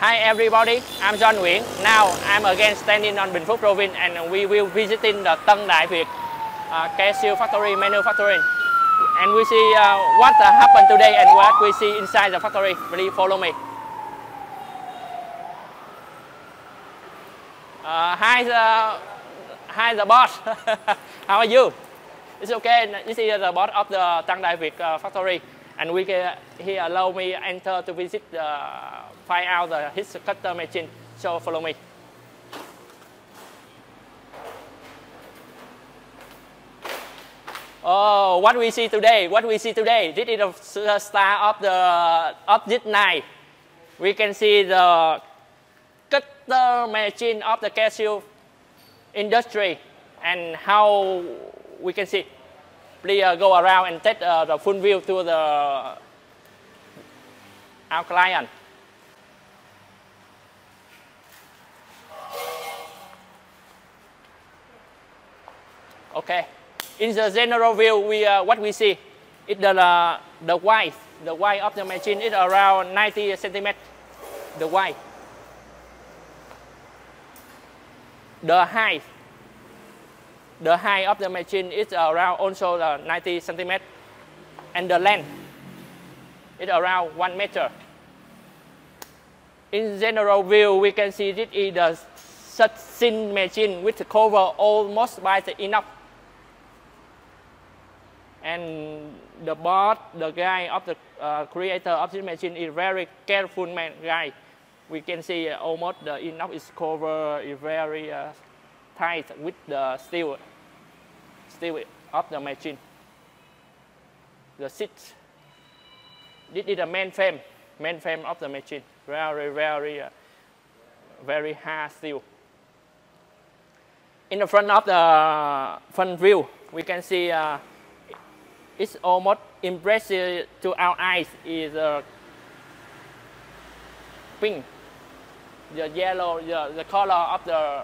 Hi everybody, I'm John Nguyễn. Now I'm again standing on Bình Phước province and we will visiting the Tân Đại Việt uh, cashew factory manufacturing. And we see uh, what uh, happened today and what we see inside the factory. Please follow me. Uh, hi, the, hi the boss. How are you? It's okay. This is the boss of the Tăng Đại Việt uh, factory, and we can, he allow me enter to visit, uh, find out the, his cutter machine. So follow me. Oh, what we see today? What we see today? This is the star of the of this night. We can see the cutter machine of the cashew industry and how we can see. Please uh, go around and take uh, the full view to the our client. Okay. In the general view, we uh, what we see, it the uh, the width, the width of the machine is around 90 centimeter. The wide. The height, the height of the machine is around also uh, the 90 centimeter, and the length is around one meter. In general view, we can see this is the such thin machine which cover almost by the enough and the boss, the guy of the uh, creator of this machine is very careful man guy. We can see uh, almost the inox is covered is very uh, tight with the steel, steel of the machine. The seat, this is the main frame, main frame of the machine. Very, very, uh, very hard steel. In the front of the front view, we can see uh, it's almost impressive to our eyes is uh, pink, the yellow, the, the color of the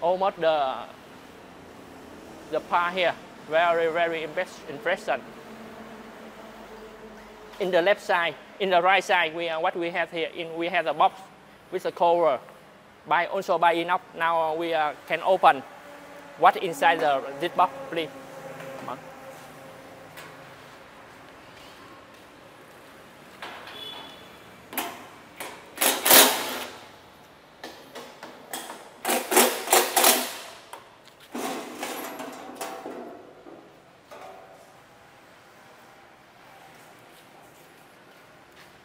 almost the the part here, very very impress, impression. In the left side, in the right side, we uh, what we have here, in we have a box with a cover, by also by inox. Now we can open what inside the this box, please. Come on.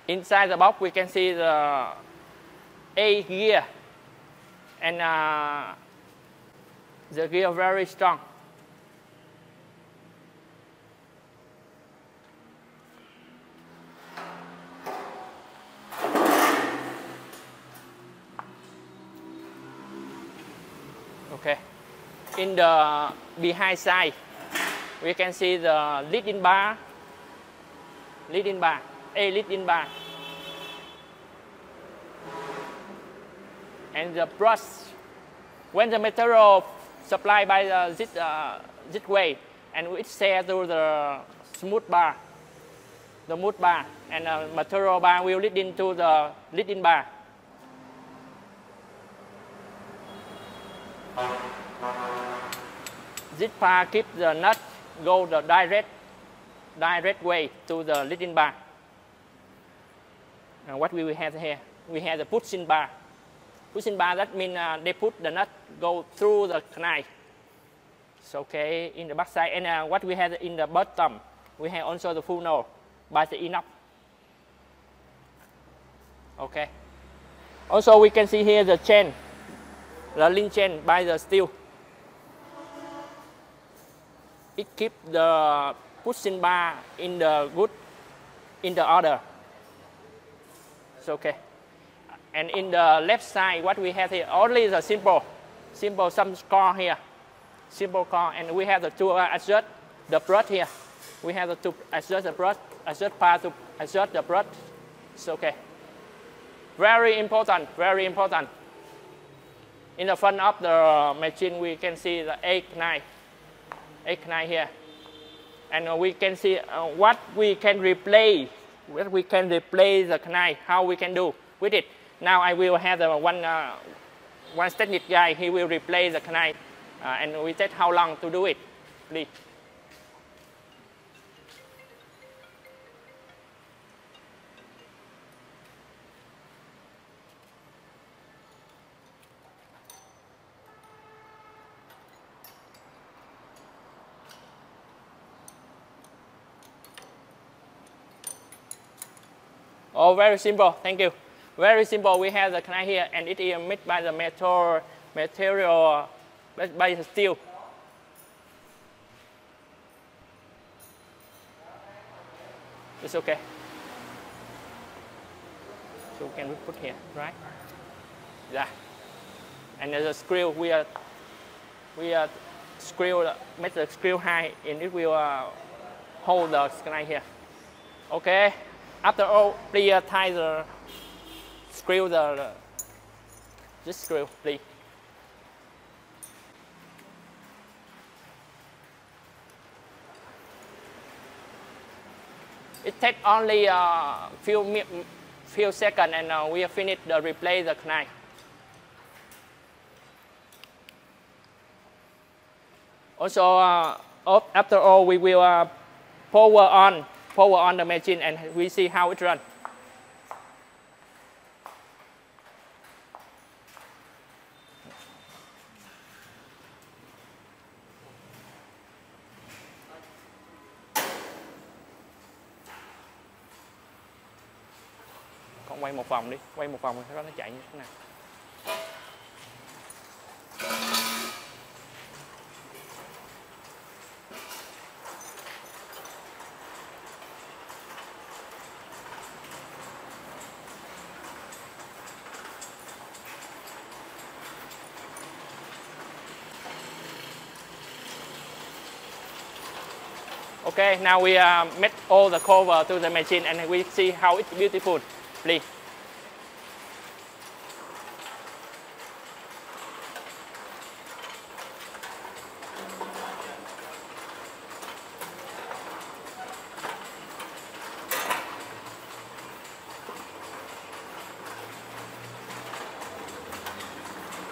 Inside the box, we can see the A gear and uh, the gear very strong. Okay. In the behind side, we can see the leading bar, leading bar, a leading bar, and the brush. When the material supplied by the, this, uh, this way and it share through the smooth bar, the smooth bar and the material bar will lead into the leading bar. This bar keep the nut go the direct direct way to the leading bar. And what we have here? We have the pushing bar. Pushing bar that means uh, they put the nut go through the knife. It's okay in the back side. And uh, what we have in the bottom, we have also the funnel by the enough. Okay. Also we can see here the chain, the link chain by the steel. It keep the pushing bar in the good, in the order. It's okay. And in the left side, what we have here, only the simple, simple some score here, simple core, and we have the two uh, adjust the brush here. We have the two adjust the brush, adjust part to adjust the brush. It's okay. Very important, very important. In the front of the machine, we can see the eight nine, eight nine here. And we can see uh, what we can replace what we can replace the canal, how we can do with it. Now I will have the one, uh, one technical guy, he will replace the canal uh, and we take how long to do it, please. Oh, very simple. Thank you. Very simple. We have the canal here, and it is made by the metal material by the steel. It's okay. So can we put here, right? Yeah. And there's a screw. We are we are screw make the screw high, and it will uh, hold the canal here. Okay. After all, please tie the screw the, the this screw, please. It takes only a few few seconds and uh, we have finished the replace the knife. Also, uh, after all, we will uh, power on power on the machine and we see how it runs. Quay một vòng đi, quay một vòng thì nó chạy như thế nào. Okay, now we uh, met all the cover to the machine and we see how it's beautiful ly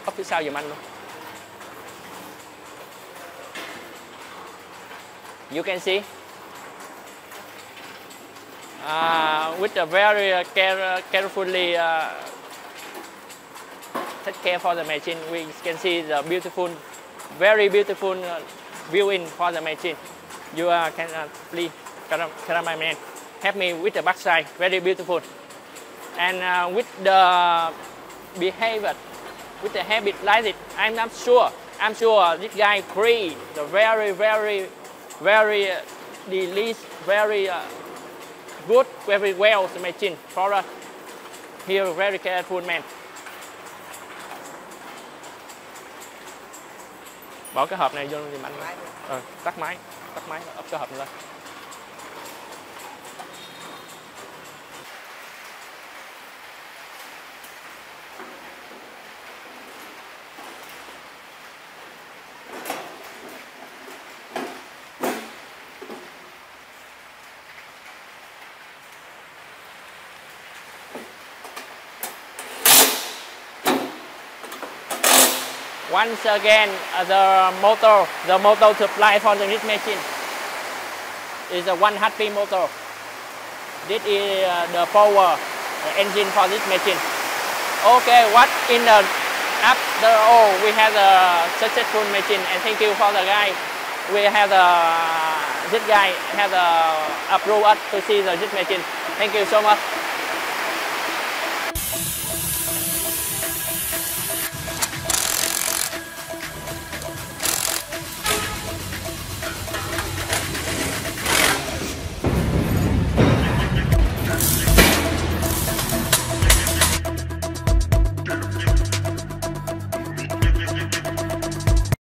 Ốc phía sau giùm anh luôn. you can see with a very uh, care, carefully uh, take care for the machine. We can see the beautiful very beautiful uh, viewing for the machine. You uh, can uh, please cameraman help me with the backside very beautiful. And uh, with the behavior with the habit like it I'm not sure. I'm sure this guy create the very very very uh, delicious, very uh, good, very well machine for us. Here, very careful man. Bỏ cái hộp này vô thì mạnh. Ờ, tắt máy, tắt máy, ấp cái hộp lên. Once again, uh, the motor, the motor for the knit machine is a 1 HP motor. This is uh, the power engine for this machine. Okay, what in the after all we have a successful machine and thank you for the guy. We have the this guy have the approve us to see the this machine. Thank you so much.